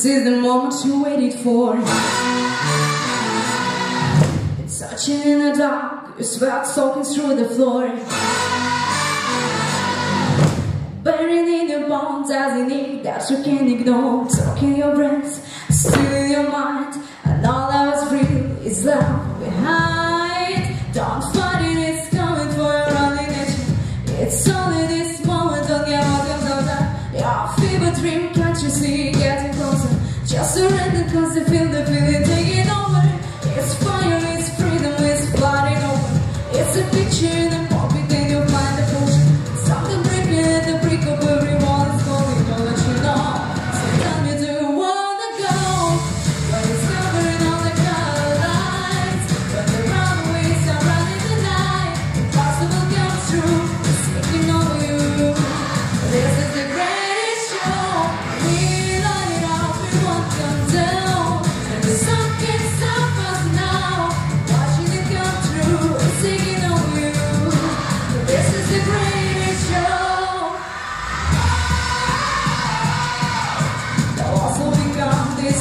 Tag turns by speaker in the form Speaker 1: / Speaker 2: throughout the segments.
Speaker 1: This is the moment you waited for. It's touching in the dark Your sweat soaking through the floor. Burying in your bones as an ink that you can't ignore. Talking your breath, stealing your mind And all that was real is left behind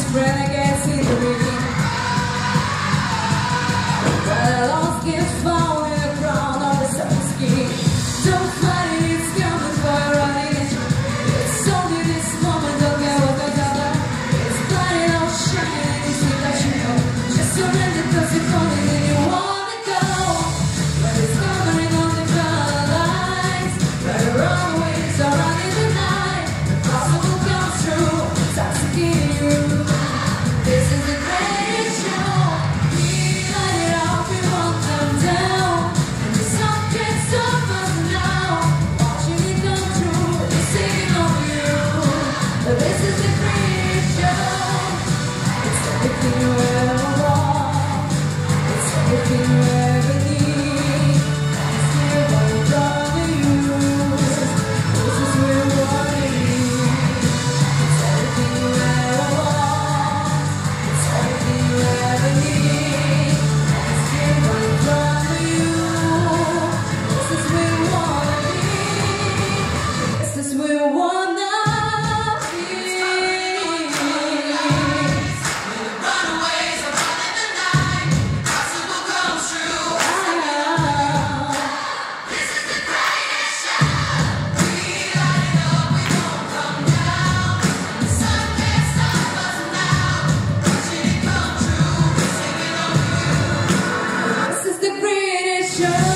Speaker 1: spreading. show.